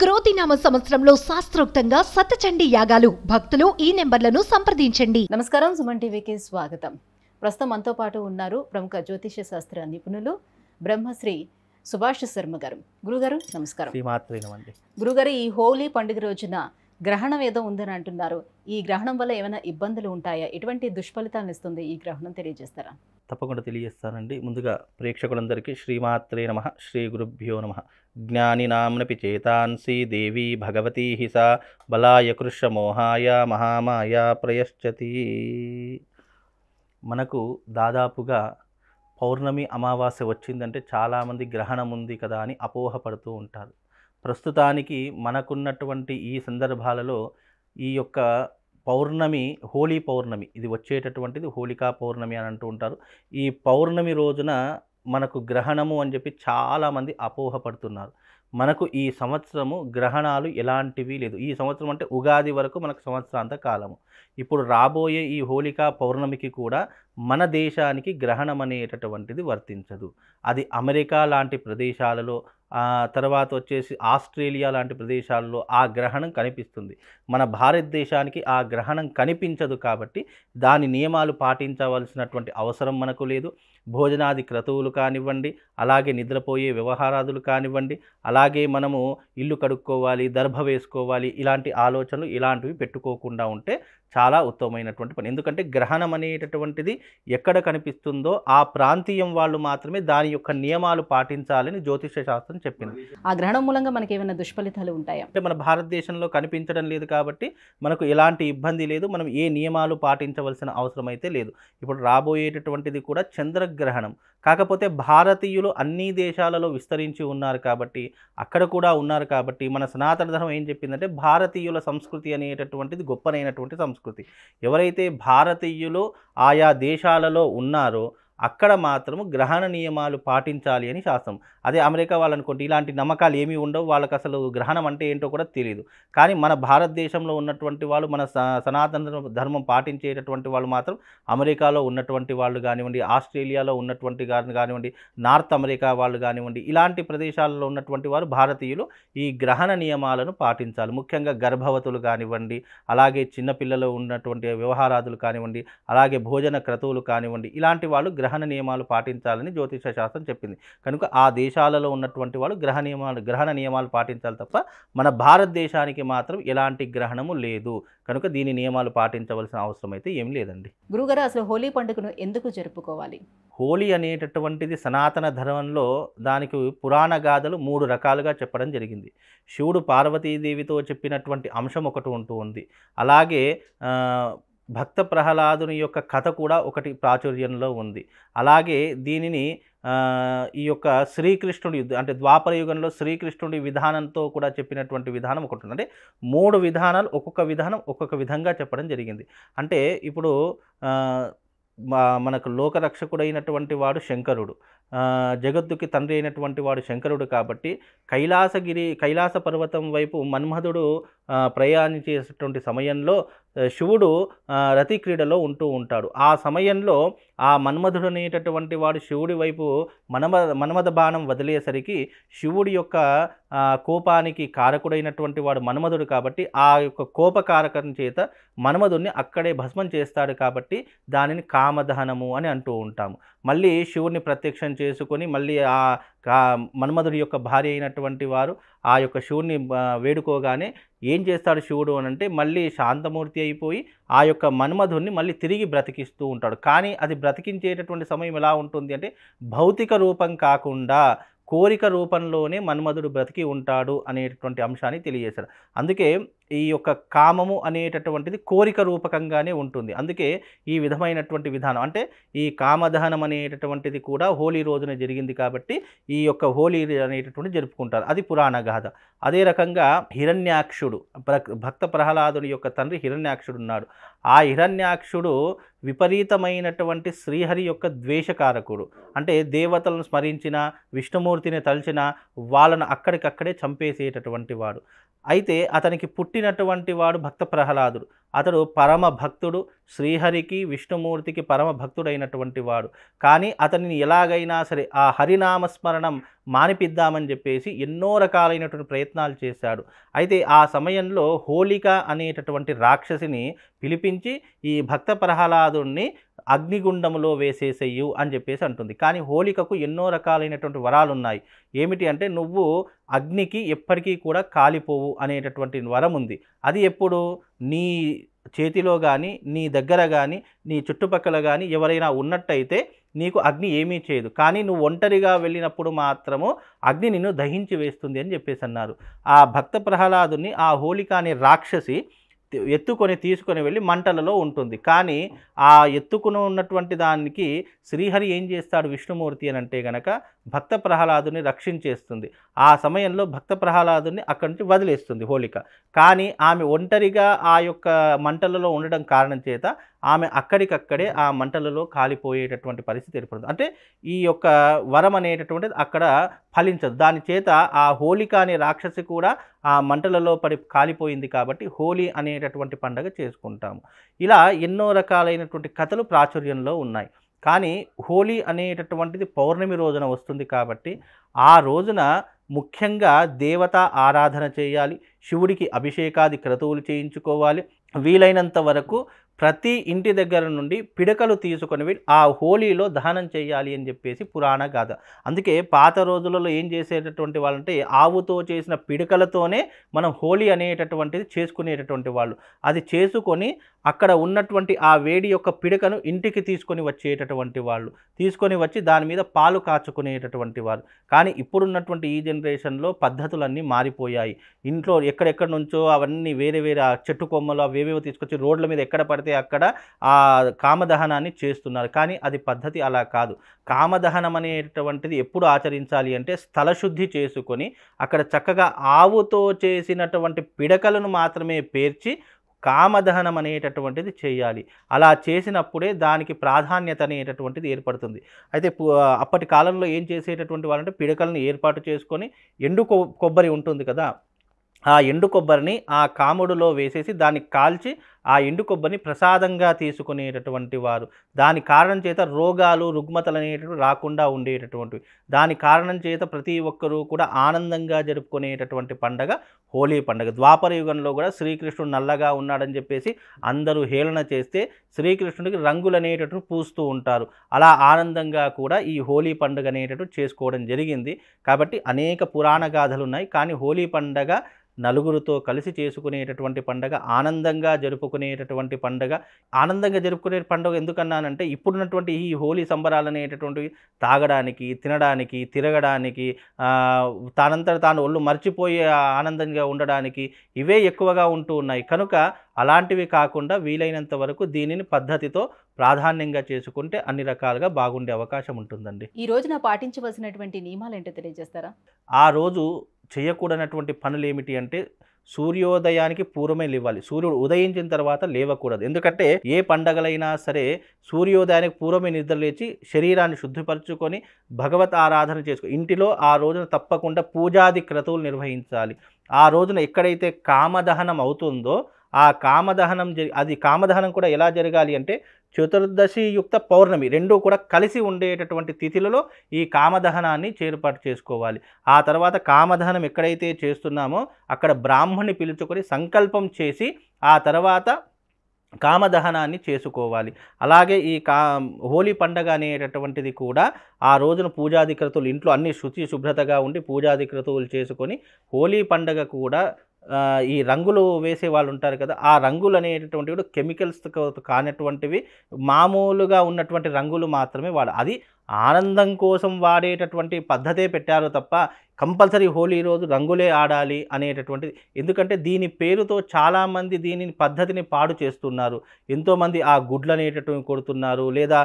క్రోతినామ సంవత్సరంలో శాస్త్రోక్తంగా సతచండి యాగాలు. భక్తులు ఈ నెంబర్లను సంప్రదించండి. నమస్కారం సుమన్ టీవీకి స్వాగతం. ప్రస్తుతం మనతో పాటు ఉన్నారు ప్రముఖ జ్యోతిష శాస్త్ర నిపుణులు బ్రహ్మశ్రీ సుభాష్ శర్మ గారు. గురుగారు నమస్కారం. గురుగారు ఈ హోలీ పండుగ రోజున గ్రహణం ఏదో ఉందని అంటున్నారు. ఈ గ్రహణం వల్ల ఏమైనా ఇబ్బందులు ఉంటాయా? ఎటువంటి దుష్ఫలితాలను ఇస్తుంది ఈ గ్రహణం తెలియజేస్తారా? తప్పకుండా తెలియజేస్తానండి. ముందుగా ప్రేక్షకులందరికీ శ్రీమాత్రే నమ. శ్రీ గురుభ్యో నమ. జ్ఞానినాంనపి చేతాన్సి దేవి భగవతీ హిసా బలాయ కృష్ణమోహాయ మహామాయ ప్రయశ్చతి. మనకు దాదాపుగా పౌర్ణమి అమావాస్య వచ్చిందంటే చాలామంది గ్రహణం ఉంది కదా అని అపోహపడుతూ ఉంటారు. ప్రస్తుతానికి మనకున్నటువంటి ఈ సందర్భాలలో ఈ యొక్క పౌర్ణమి హోలీ పౌర్ణమి ఇది వచ్చేటటువంటిది హోళికా పౌర్ణమి అని అంటూ ఉంటారు. ఈ పౌర్ణమి రోజున మనకు గ్రహణము అని చెప్పి చాలామంది అపోహపడుతున్నారు మనకు ఈ సంవత్సరము గ్రహణాలు ఎలాంటివి లేదు. ఈ సంవత్సరం అంటే ఉగాది వరకు మనకు సంవత్సరాంత కాలము. ఇప్పుడు రాబోయే ఈ హోళికా పౌర్ణమికి కూడా మన దేశానికి గ్రహణం అనేటటువంటిది వర్తించదు. అది అమెరికా లాంటి ప్రదేశాలలో తర్వాత వచ్చేసి ఆస్ట్రేలియా లాంటి ప్రదేశాల్లో ఆ గ్రహణం కనిపిస్తుంది. మన భారతదేశానికి ఆ గ్రహణం కనిపించదు కాబట్టి దాని నియమాలు పాటించవలసినటువంటి అవసరం మనకు లేదు. భోజనాది క్రతువులు కానివ్వండి అలాగే నిద్రపోయే వ్యవహారాదులు కానివ్వండి అలాగే మనము ఇల్లు కడుక్కోవాలి దర్భ వేసుకోవాలి ఇలాంటి ఆలోచనలు ఇలాంటివి పెట్టుకోకుండా ఉంటే చాలా ఉత్తమమైనటువంటి పని. ఎందుకంటే గ్రహణం అనేటటువంటిది ఎక్కడ కనిపిస్తుందో ఆ ప్రాంతీయం వాళ్ళు మాత్రమే దాని యొక్క నియమాలు పాటించాలని జ్యోతిష శాస్త్రం చెప్పింది. ఆ గ్రహణం మూలంగా మనకి ఏమైనా దుష్ఫలితాలు ఉంటాయా? అంటే మన భారతదేశంలో కనిపించడం లేదు కాబట్టి మనకు ఎలాంటి ఇబ్బంది లేదు. మనం ఏ నియమాలు పాటించవలసిన అవసరం అయితే లేదు. ఇప్పుడు రాబోయేటటువంటిది కూడా చంద్రగ్రహణం. కాకపోతే భారతీయులు అన్ని దేశాలలో విస్తరించి ఉన్నారు కాబట్టి అక్కడ కూడా ఉన్నారు కాబట్టి మన సనాతన ధర్మం ఏం చెప్పిందంటే భారతీయుల సంస్కృతి అనేటటువంటిది గొప్పనైనటువంటి సంస్కృతి. ఎవరైతే భారతీయులు ఆయా దేశాలలో ఉన్నారో అక్కడ మాత్రము గ్రహణ నియమాలు పాటించాలి అని శాస్త్రం. అదే అమెరికా వాళ్ళు అనుకోండి ఇలాంటి నమ్మకాలు ఏమీ ఉండవు. వాళ్ళకి అసలు గ్రహణం అంటే ఏంటో కూడా తెలియదు కానీ మన భారతదేశంలో ఉన్నటువంటి వాళ్ళు మన స- సనాతన ధర్మం పాటించేటటువంటి వాళ్ళు మాత్రం అమెరికాలో ఉన్నటువంటి వాళ్ళు కానివ్వండి ఆస్ట్రేలియాలో ఉన్నటువంటి కానివ్వండి నార్త్ అమెరికా వాళ్ళు కానివ్వండి ఇలాంటి ప్రదేశాలలో ఉన్నటువంటి వారు భారతీయులు ఈ గ్రహణ నియమాలను పాటించాలి. ముఖ్యంగా గర్భవతులు కానివ్వండి అలాగే చిన్నపిల్లలు ఉన్నటువంటి వ్యవహారాదులు కానివ్వండి అలాగే భోజన క్రతువులు కానివ్వండి ఇలాంటి వాళ్ళు గ్రహణ నియమాలు పాటించాలని జ్యోతిష శాస్త్రం చెప్పింది. కనుక ఆ దేశాలలో ఉన్నటువంటి వాళ్ళు గ్రహ నియమాలు గ్రహణ నియమాలు పాటించాలి తప్ప మన భారతదేశానికి మాత్రం ఎలాంటి గ్రహణము లేదు. కనుక దీని నియమాలు పాటించవలసిన అవసరం అయితే ఏం లేదండి. గురుగారు అసలు హోలీ పండుగను ఎందుకు జరుపుకోవాలి? హోలీ అనేటటువంటిది సనాతన ధర్మంలో దానికి పురాణ గాథలు మూడు రకాలుగా చెప్పడం జరిగింది. శివుడు పార్వతీదేవితో చెప్పినటువంటి అంశం ఒకటి ఉంటూ ఉంది. అలాగే భక్త ప్రహ్లాదుని యొక్క కథ కూడా ఒకటి ప్రాచుర్యంలో ఉంది. అలాగే దీనిని ఈ యొక్క శ్రీకృష్ణుడి అంటే ద్వాపర యుగంలో శ్రీకృష్ణుడి విధానంతో కూడా చెప్పినటువంటి విధానం ఒకటి ఉంది అంటే మూడు విధానాలు ఒక్కొక్క విధానం ఒక్కొక్క విధంగా చెప్పడం జరిగింది. అంటే ఇప్పుడు మనకు లోకరక్షకుడైనటువంటి వాడు శంకరుడు. జగత్తుకి తండ్రి అయినటువంటి వాడు శంకరుడు కాబట్టి కైలాసగిరి కైలాస పర్వతం వైపు మన్మధుడు ఆ, ప్రయాణించేటటువంటి సమయంలో శివుడు రతి క్రీడలో ఉంటూ ఉంటాడు. ఆ సమయంలో ఆ మన్మధుడు అనేటటువంటి వాడు శివుడి వైపు మనమ మన్మథ బాణం వదిలేసరికి శివుడి యొక్క కోపానికి కారకుడైనటువంటి వాడు మన్మధుడు కాబట్టి ఆ యొక్క కోపకారకం చేత మన్మధుడిని అక్కడే భస్మం చేస్తాడు కాబట్టి దానిని కామదహనము అని అంటూ ఉంటాము. మళ్ళీ శివుడిని ప్రత్యక్షం చేసుకొని మళ్ళీ ఆ కా మన్మధుడి యొక్క భార్య అయినటువంటి వారు ఆ యొక్క శివుడిని వేడుకోగానే ఏం చేస్తాడు శివుడు అని అంటే మళ్ళీ శాంతమూర్తి అయిపోయి ఆ యొక్క మన్మధుడిని మళ్ళీ తిరిగి బ్రతికిస్తూ ఉంటాడు. కానీ అది బ్రతికించేటటువంటి సమయం ఎలా ఉంటుంది అంటే భౌతిక రూపం కాకుండా కోరిక రూపంలోనే మన్మధుడు బ్రతికి ఉంటాడు అనేటటువంటి అంశాన్ని తెలియజేశాడు. అందుకే ఈ యొక్క కామము అనేటటువంటిది కోరిక రూపకంగానే ఉంటుంది. అందుకే ఈ విధమైనటువంటి విధానం. అంటే ఈ కామదహనం అనేటటువంటిది కూడా హోలీ రోజున జరిగింది కాబట్టి ఈ యొక్క హోలీ అనేటటువంటి జరుపుకుంటారు. అది పురాణ గాథ. అదే రకంగా హిరణ్యాక్షుడు ప్ర- భక్త ప్రహ్లాదుని యొక్క తండ్రి హిరణ్యాక్షుడు ఉన్నాడు. ఆ హిరణ్యాక్షుడు విపరీతమైనటువంటి శ్రీహరి యొక్క ద్వేషకారకుడు. అంటే దేవతలను స్మరించిన విష్ణుమూర్తిని తలిచిన వాళ్ళను అక్కడికక్కడే చంపేసేటటువంటి వాడు. అయితే అతనికి పుట్టి పుట్టినటువంటి వాడు భక్త ప్రహ్లాదుడు అతడు పరమ భక్తుడు శ్రీహరికి విష్ణుమూర్తికి పరమ భక్తుడైనటువంటి వాడు. కానీ అతనిని ఎలాగైనా సరే ఆ హరినామస్మరణం మానిపిద్దామని చెప్పేసి ఎన్నో రకాలైనటువంటి ప్రయత్నాలు చేశాడు. అయితే ఆ సమయంలో హోలిక అనేటటువంటి రాక్షసిని పిలిపించి ఈ భక్త ప్రహ్లాదుణ్ణి అగ్నిగుండములో వేసేసేయు అని చెప్పేసి అంటుంది. కానీ హోలికకు ఎన్నో రకాలైనటువంటి వరాలు ఉన్నాయి ఏమిటి అంటే నువ్వు అగ్నికి ఎప్పటికీ కూడా కాలిపోవు అనేటటువంటి వరం ఉంది అది ఎప్పుడు? నీ చేతిలో కానీ నీ దగ్గర కానీ నీ చుట్టుపక్కల కానీ ఎవరైనా ఉన్నట్టయితే నీకు అగ్ని ఏమీ చేయదు. కానీ నువ్వు ఒంటరిగా వెళ్ళినప్పుడు మాత్రము అగ్ని నిన్ను దహించి వేస్తుంది అని చెప్పేసి అన్నారు. ఆ భక్త ప్రహ్లాదుని ఆ హోళిక అనే రాక్షసి ఎత్తుకొని తీసుకొని వెళ్ళి మంటలలో ఉంటుంది. కానీ ఆ ఎత్తుకుని ఉన్నటువంటి దానికి శ్రీహరి ఏం చేస్తాడు విష్ణుమూర్తి అని అంటే గనక భక్త ప్రహ్లాదుని రక్షించేస్తుంది. ఆ సమయంలో భక్త ప్రహ్లాదుని అక్కడి నుంచి వదిలేస్తుంది హోలిక కానీ ఆమె ఒంటరిగా ఆ యొక్క మంటలలో ఉండడం కారణం చేత ఆమె అక్కడికక్కడే ఆ మంటలలో కాలిపోయేటటువంటి పరిస్థితి ఏర్పడుతుంది. అంటే ఈ యొక్క వరం అనేటటువంటిది అక్కడ ఫలించదు. దాని చేత ఆ హోలిక అనే రాక్షసి కూడా ఆ మంటలలో పడి కాలిపోయింది కాబట్టి హోలీ అనేటటువంటి పండగ చేసుకుంటాము. ఇలా ఎన్నో రకాలైనటువంటి కథలు ప్రాచుర్యంలో ఉన్నాయి. కానీ హోలీ అనేటటువంటిది పౌర్ణమి రోజున వస్తుంది కాబట్టి ఆ రోజున ముఖ్యంగా దేవత ఆరాధన చేయాలి. శివుడికి అభిషేకాది క్రతువులు చేయించుకోవాలి. వీలైనంత వరకు ప్రతి ఇంటి దగ్గర నుండి పిడకలు తీసుకొని ఆ హోలీలో దహనం చేయాలి అని చెప్పేసి పురాణ గాథ. అందుకే పాత రోజులలో ఏం చేసేటటువంటి వాళ్ళంటే ఆవుతో చేసిన పిడకలతోనే మనం హోలీ అనేటటువంటిది చేసుకునేటటువంటి వాళ్ళు. అది చేసుకొని అక్కడ ఉన్నటువంటి ఆ వేడి యొక్క పిడకను ఇంటికి తీసుకొని వచ్చేటటువంటి వాళ్ళు. తీసుకొని వచ్చి దాని మీద పాలు కాచుకునేటటువంటి వారు కానీ ఇప్పుడున్నటువంటి ఈ జనరేషన్లో పద్ధతులన్నీ మారిపోయాయి. ఇంట్లో ఎక్కడెక్కడ నుంచో అవన్నీ వేరే వేరే ఆ చెట్టు కొమ్మలు అవేవేవో తీసుకొచ్చి రోడ్ల మీద ఎక్కడ పడితే అక్కడ ఆ కామదహనాన్ని చేస్తున్నారు. కానీ అది పద్ధతి అలా కాదు. కామదహనం అనేటటువంటిది ఎప్పుడు ఆచరించాలి అంటే స్థలశుద్ధి చేసుకొని అక్కడ చక్కగా ఆవుతో చేసినటువంటి పిడకలను మాత్రమే పేర్చి కామదహనం అనేటటువంటిది చేయాలి. అలా చేసినప్పుడే దానికి ప్రాధాన్యత అనేటటువంటిది ఏర్పడుతుంది. అయితే అప్పటి కాలంలో ఏం చేసేటటువంటి వాళ్ళంటే పిడకలను ఏర్పాటు చేసుకొని ఎండు కొబ్బరి ఉంటుంది కదా ఆ ఎండు కొబ్బరిని ఆ కాముడులో వేసేసి దాన్ని కాల్చి ఆ ఎండు కొబ్బరిని ప్రసాదంగా తీసుకునేటటువంటి వారు. దాని కారణం చేత రోగాలు రుగ్మతలు అనేటివి రాకుండా ఉండేటటువంటివి. దాని కారణం చేత ప్రతి ఒక్కరూ కూడా ఆనందంగా జరుపుకునేటటువంటి పండగ హోలీ పండగ. ద్వాపర యుగంలో కూడా శ్రీకృష్ణుడు నల్లగా ఉన్నాడని చెప్పేసి అందరూ హేళన చేస్తే శ్రీకృష్ణుడికి రంగులు అనేటట్టు పూస్తూ ఉంటారు. అలా ఆనందంగా కూడా ఈ హోలీ పండుగ అనేటట్టు చేసుకోవడం జరిగింది. కాబట్టి అనేక పురాణ గాథలు ఉన్నాయి. కానీ హోలీ పండగ నలుగురితో కలిసి చేసుకునేటటువంటి పండగ ఆనందంగా జరుపుకునేటటువంటి పండగ. ఆనందంగా జరుపుకునే పండుగ ఎందుకన్నానంటే ఇప్పుడున్నటువంటి ఈ హోలీ సంబరాలు అనేటటువంటివి తాగడానికి తినడానికి తిరగడానికి తానంతట తాను ఒళ్ళు మర్చిపోయి ఆనందంగా ఉండడానికి ఇవే ఎక్కువగా ఉంటూ ఉన్నాయి. కనుక అలాంటివి కాకుండా వీలైనంత వరకు దీనిని పద్ధతితో ప్రాధాన్యంగా చేసుకుంటే అన్ని రకాలుగా బాగుండే అవకాశం ఉంటుందండి. ఈ రోజున పాటించవలసినటువంటి నియమాలు ఏంటో తెలియజేస్తారా? ఆ రోజు చేయకూడనటువంటి పనులు ఏమిటి అంటే సూర్యోదయానికి పూర్వమే లేవాలి. సూర్యుడు ఉదయించిన తర్వాత లేవకూడదు. ఎందుకంటే ఏ పండగలైనా సరే సూర్యోదయానికి పూర్వమే నిద్ర లేచి శరీరాన్ని శుద్ధిపరచుకొని భగవత్ ఆరాధన చేసుకో ఇంటిలో ఆ రోజున తప్పకుండా పూజాది క్రతువులు నిర్వహించాలి. ఆ రోజున ఎక్కడైతే కామదహనం అవుతుందో ఆ కామదహనం జరి అది కామదహనం కూడా ఎలా జరగాలి అంటే చతుర్దశి యుక్త పౌర్ణమి రెండూ కూడా కలిసి ఉండేటటువంటి తిథులలో ఈ కామదహనాన్ని చేర్పాటు చేసుకోవాలి. ఆ తర్వాత కామదహనం ఎక్కడైతే చేస్తున్నామో అక్కడ బ్రాహ్మణ్ణి పిలుచుకొని సంకల్పం చేసి ఆ తర్వాత కామదహనాన్ని చేసుకోవాలి. అలాగే ఈ కా హోలీ పండగ అనేటటువంటిది కూడా ఆ రోజున పూజాది ఇంట్లో అన్ని శుచి శుభ్రతగా ఉండి పూజాది చేసుకొని హోలీ పండగ కూడా ఈ రంగులు వేసే వాళ్ళు ఉంటారు కదా ఆ రంగులు అనేటటువంటివి కూడా కెమికల్స్ కానటువంటివి మామూలుగా ఉన్నటువంటి రంగులు మాత్రమే వాడు అది ఆనందం కోసం వాడేటటువంటి పద్ధతే పెట్టారు తప్ప కంపల్సరీ హోలీ రోజు రంగులే ఆడాలి అనేటటువంటిది. ఎందుకంటే దీని పేరుతో చాలామంది దీనిని పద్ధతిని పాడు చేస్తున్నారు. ఎంతోమంది ఆ గుడ్లు అనేటటువంటి కొడుతున్నారు. లేదా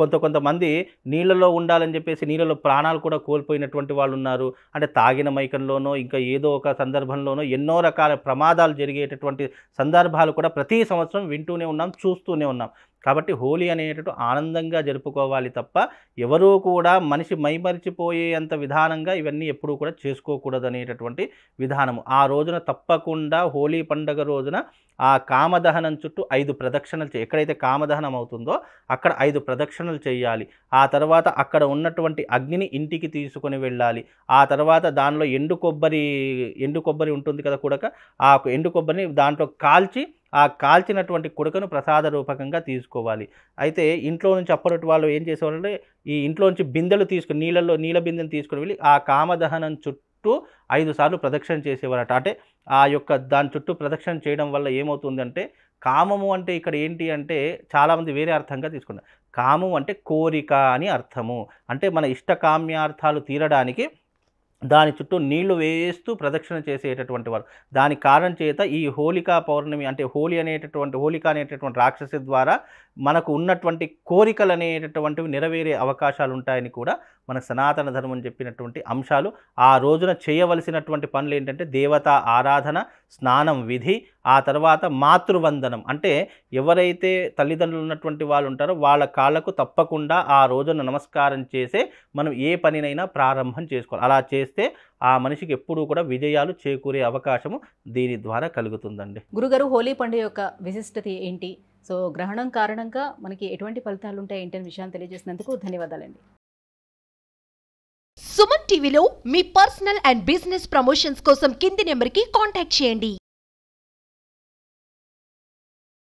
కొంత కొంతమంది నీళ్ళలో ఉండాలని చెప్పేసి నీళ్ళలో ప్రాణాలు కూడా కోల్పోయినటువంటి వాళ్ళు ఉన్నారు. అంటే తాగిన మైకంలోనో ఇంకా ఏదో ఒక సందర్భంలోనో ఎన్నో రకాల ప్రమాదాలు జరిగేటటువంటి సందర్భాలు కూడా ప్రతి సంవత్సరం వింటూనే ఉన్నాం చూస్తూనే ఉన్నాం. కాబట్టి హోలీ అనేటట్టు ఆనందంగా జరుపుకోవాలి తప్ప ఎవరూ కూడా మనిషి మైమరిచిపోయేంత విధానంగా ఇవన్నీ ఎప్పుడూ కూడా చేసుకోకూడదు అనేటటువంటి విధానము. ఆ రోజున తప్పకుండా హోలీ పండగ రోజున ఆ కామదహనం చుట్టూ ఐదు ప్రదక్షిణలు చే ఎక్కడైతే కామదహనం అవుతుందో అక్కడ ఐదు ప్రదక్షిణలు చేయాలి. ఆ తర్వాత అక్కడ ఉన్నటువంటి అగ్నిని ఇంటికి తీసుకొని వెళ్ళాలి. ఆ తర్వాత దానిలో ఎండు కొబ్బరి ఎండు కొబ్బరి ఉంటుంది కదా కూడా ఆ ఎండు కొబ్బరిని దాంట్లో కాల్చి ఆ కాల్చినటువంటి కుడకను ప్రసాద రూపకంగా తీసుకోవాలి. అయితే ఇంట్లో నుంచి అప్పటి వాళ్ళు ఏం చేసేవాళ్ళంటే ఈ ఇంట్లో నుంచి బిందెలు తీసుకుని నీళ్ళల్లో నీళ్ళ బిందెను తీసుకుని వెళ్ళి ఆ కామదహనం చుట్టూ ఐదు సార్లు ప్రదక్షిణ చేసేవారట. అంటే ఆ యొక్క దాని చుట్టూ ప్రదక్షిణ చేయడం వల్ల ఏమవుతుందంటే కామము అంటే ఇక్కడ ఏంటి అంటే చాలామంది వేరే అర్థంగా తీసుకున్నారు. కామం అంటే కోరిక అని అర్థము. అంటే మన ఇష్టకామ్యార్థాలు తీరడానికి దాని చుట్టూ నీళ్ళు వేస్తూ ప్రదక్షిణ చేసేటటువంటి వారు. దాని కారణం చేత ఈ హోలికా పౌర్ణమి అంటే హోలీ అనేటటువంటి హోలిక అనేటటువంటి రాక్షసి ద్వారా మనకు ఉన్నటువంటి కోరికలు అనేటటువంటివి నెరవేరే అవకాశాలు ఉంటాయని కూడా మన సనాతన ధర్మం చెప్పినటువంటి అంశాలు. ఆ రోజున చేయవలసినటువంటి పనులు ఏంటంటే దేవతా ఆరాధన స్నానం విధి ఆ తర్వాత మాతృవందనం. అంటే ఎవరైతే తల్లిదండ్రులు ఉన్నటువంటి వాళ్ళు ఉంటారో వాళ్ళ కాళ్ళకు తప్పకుండా ఆ రోజున నమస్కారం చేసే మనం ఏ పనినైనా ప్రారంభం చేసుకోవాలి. అలా చేస్తే ఆ మనిషికి ఎప్పుడూ కూడా విజయాలు చేకూరే అవకాశము దీని ద్వారా కలుగుతుందండి. గురుగారు హోలీ పండుగ యొక్క విశిష్టత ఏంటి? సో గ్రహణం కారణంగా మనకి ఎటువంటి ఫలితాలు ఉంటాయి ఏంటి విషయాన్ని తెలియజేసినందుకు ధన్యవాదాలండి. సుమన్ టీవీలో మీ పర్సనల్ అండ్ బిజినెస్ ప్రమోషన్స్ కోసం కింది నెంబర్కి కాంటాక్ట్ చేయండి.